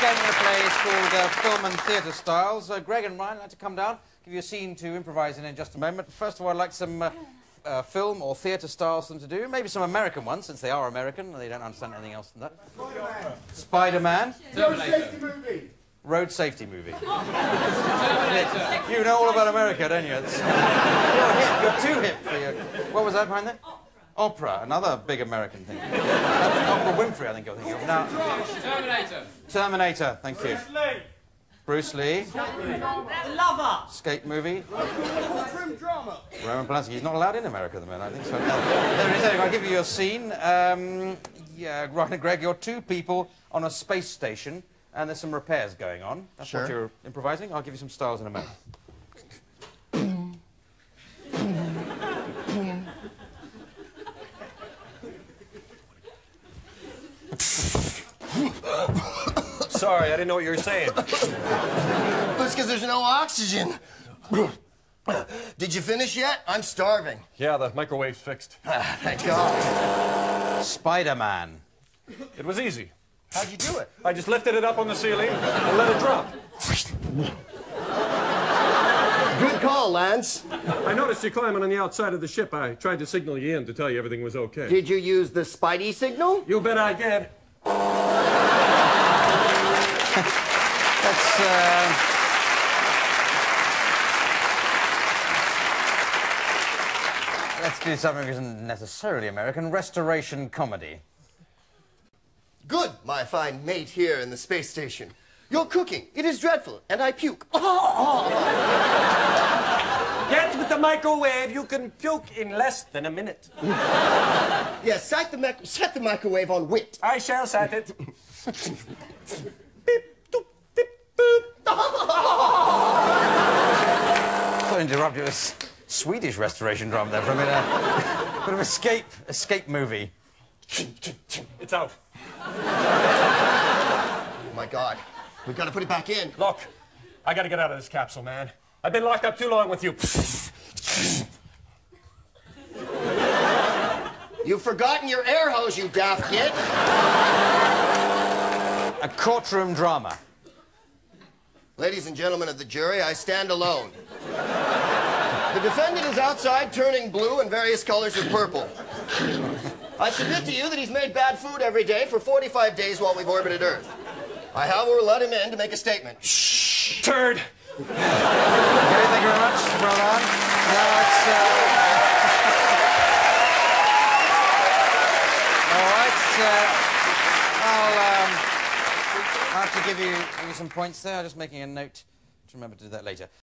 game we're going to play is called uh, Film and Theatre Styles. Uh, Greg and Ryan, I'd like to come down, give you a scene to improvise in in just a moment. First of all, I'd like some uh, uh, film or theatre styles for them to do. Maybe some American ones, since they are American and they don't understand anything else than that. Spider-Man. Terminator. Road safety movie. Road safety movie. you know all about America, don't you? You're hip. You're too hip for your... What was that behind there? Opera, another big American thing. That's Oprah Winfrey, I think you're thinking of. Now, Terminator. Terminator, thank you. Bruce Lee. Lover. Skate movie. Courtroom drama. Roman Polanski. He's not allowed in America at the moment, I think so. there it is. Anyway, I'll give you your scene. Um, yeah, Ryan and Greg, you're two people on a space station, and there's some repairs going on. That's what you're improvising. I'll give you some styles in a moment. Sorry, I didn't know what you were saying. That's because there's no oxygen. Did you finish yet? I'm starving. Yeah, the microwave's fixed. Ah, Thank God. Spider-Man. It was easy. How'd you do it? I just lifted it up on the ceiling and let it drop. Good call, Lance. I noticed you climbing on the outside of the ship. I tried to signal you in to tell you everything was okay. Did you use the Spidey signal? You bet I did. Let's, uh... Let's do something that isn't necessarily American. Restoration comedy. Good, my fine mate here in the space station. Your cooking, it is dreadful, and I puke. Get with the microwave. You can puke in less than a minute. yes, set the, set the microwave on wit. I shall set it. I thought I interrupted you. It Swedish restoration drama there for a minute. Bit of escape, escape movie. It's out. Oh, my God. We've got to put it back in. Look, I gotta get out of this capsule, man. I've been locked up too long with you. You've forgotten your air hose, you daft git. A courtroom drama. Ladies and gentlemen of the jury, I stand alone. The defendant is outside turning blue and various colors of purple. I submit to you that he's made bad food every day for 45 days while we've orbited Earth. I, however, let him in to make a statement. Shh! Turd. Okay, thank you very much. Well done. Now it's. Uh... All right. Uh, I'll, um, I'll have to give you, give you some points there. I'm just making a note to remember to do that later.